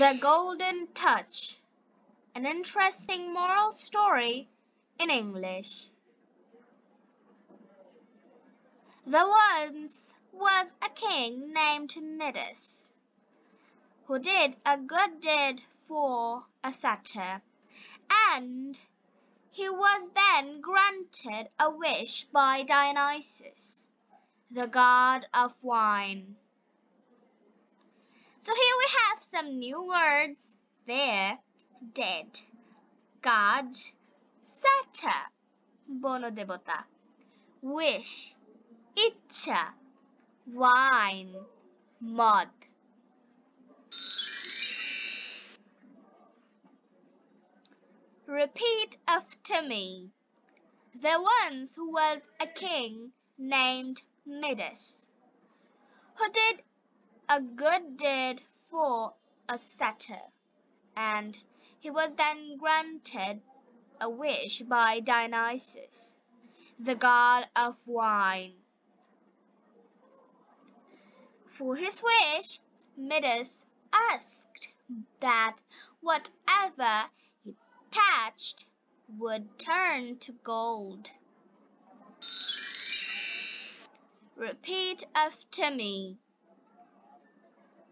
The Golden Touch An interesting moral story in English. There once was a king named Midas who did a good deed for a satyr, and he was then granted a wish by Dionysus, the god of wine. So here we have some new words there. Dead. Satyr. Bono devota. Wish. Icha. Wine. Mud. Repeat after me. There once was a king named Midas who did a good deed for a satyr, and he was then granted a wish by Dionysus, the god of wine. For his wish, Midas asked that whatever he touched would turn to gold. Repeat after me.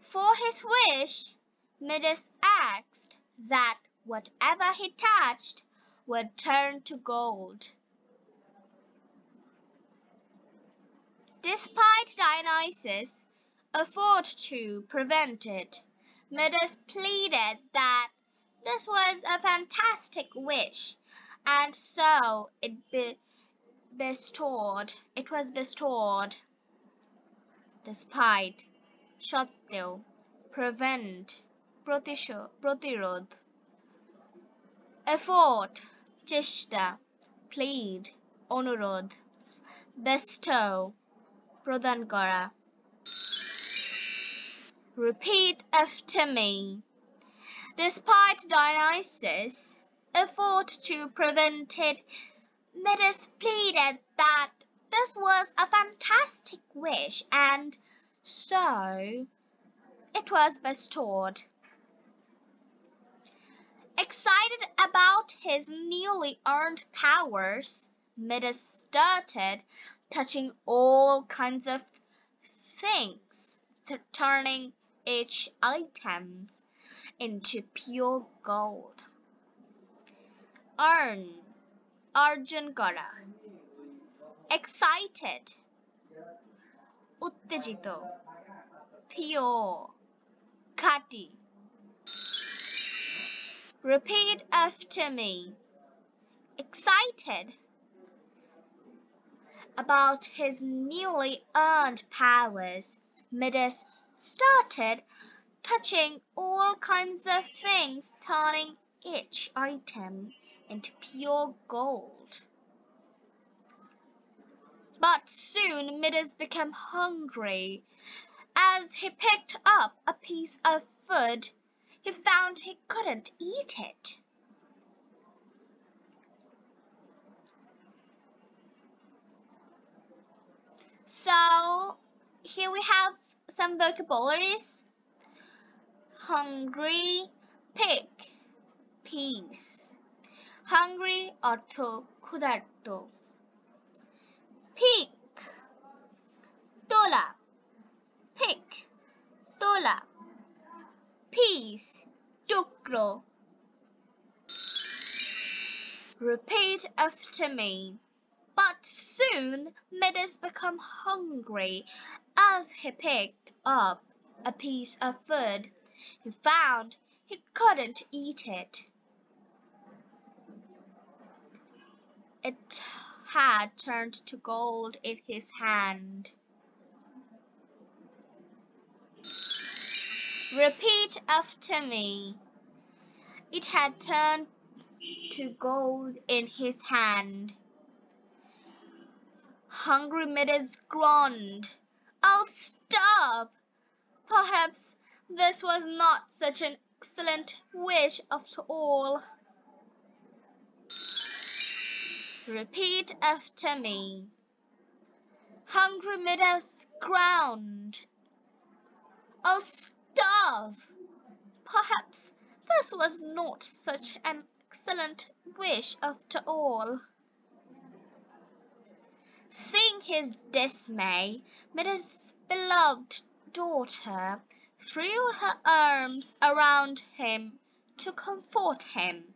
For his wish, Midas asked that whatever he touched would turn to gold. Despite Dionysus' effort to prevent it, Midas pleaded that this was a fantastic wish, and so it be bestowed. It was bestowed, despite Shattu prevent প্রতিরোধ effort চেষ্টা plead অনুরোধ bestow প্রদান করা Repeat after me. Despite Dionysus' effort to prevent it, Midas pleaded that this was a fantastic wish and so it was bestowed Excited about his newly earned powers, Midas started touching all kinds of things, turning each items into pure gold. Earn, arjun kara. Excited, উত্তেজিত pure খাঁটি Repeat after me. Excited about his newly earned powers, Midas started touching all kinds of things, turning each item into pure gold. But soon Midas became hungry. As he picked up a piece of food, he found he couldn't eat it. So here we have some vocabularies. Hungry, pick, piece. Hungry অর্থ ক্ষুধার্ত pick to Tukro. Repeat after me. But soon Midas became hungry. As he picked up a piece of food, he found he couldn't eat it. It had turned to gold in his hand. Repeat after me. It had turned to gold in his hand. Hungry Midas groaned. I'll starve. Perhaps this was not such an excellent wish after all. Repeat after me. Hungry Midas groaned. I'll starve. Perhaps this was not such an excellent wish after all. Seeing his dismay, Midas' beloved daughter threw her arms around him to comfort him.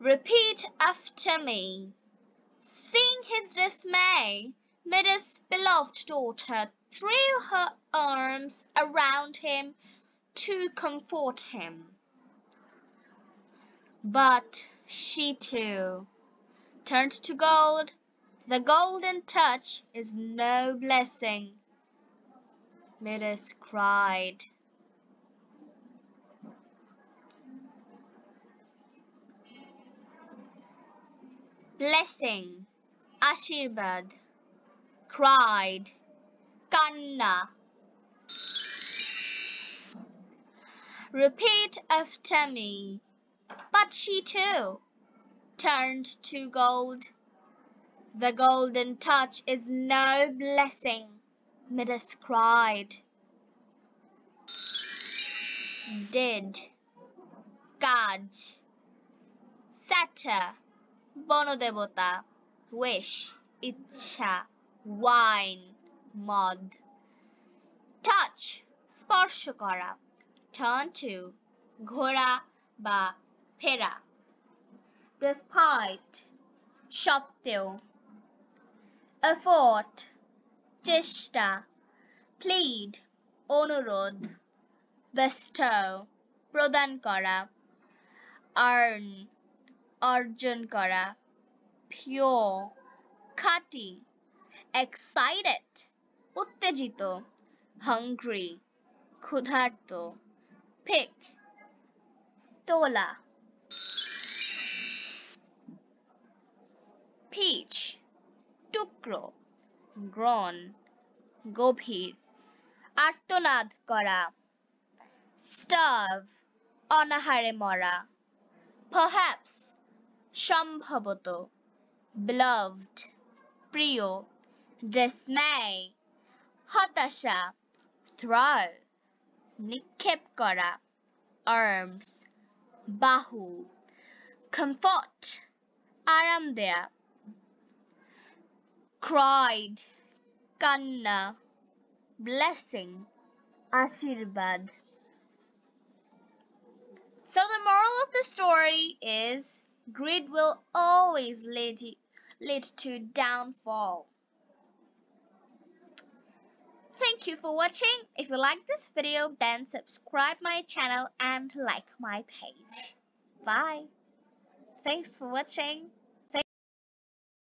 Repeat after me. Seeing his dismay, Midas' beloved daughter threw her arms around him to comfort him. But she too turned to gold. The golden touch is no blessing. Midas cried. Blessing, Ashirvad, cried. Kanna. Repeat after me. But she too turned to gold. The golden touch is no blessing, Midas cried. Did. Kaj. Satyr. Bonodevota. Wish. Itcha wine মদ touch স্পর্শ করা turn to ঘোরা বা ফেরা despite সত্ত্বেও effort চেষ্টা plead অনুরোধ bestow প্রদান করা earn অর্জন করা pure খাঁটি excited, উত্তেজিত, hungry, ক্ষুধার্ত, pick, তোলা, peach, টুকরো গ্রন গভীর, আর্তনাদ করা, starve, অনাহারে মরা, perhaps, সম্ভবত, beloved, প্রিয় dismay হতাশা throw নিক্ষেপ করা arms বাহু comfort আরাম দেয়া cried কান্না blessing আশীর্বাদ So the moral of the story is greed will always lead, you, lead to downfall. Thank you for watching. If you like this video, then subscribe my channel and like my page. Bye. Thanks for watching.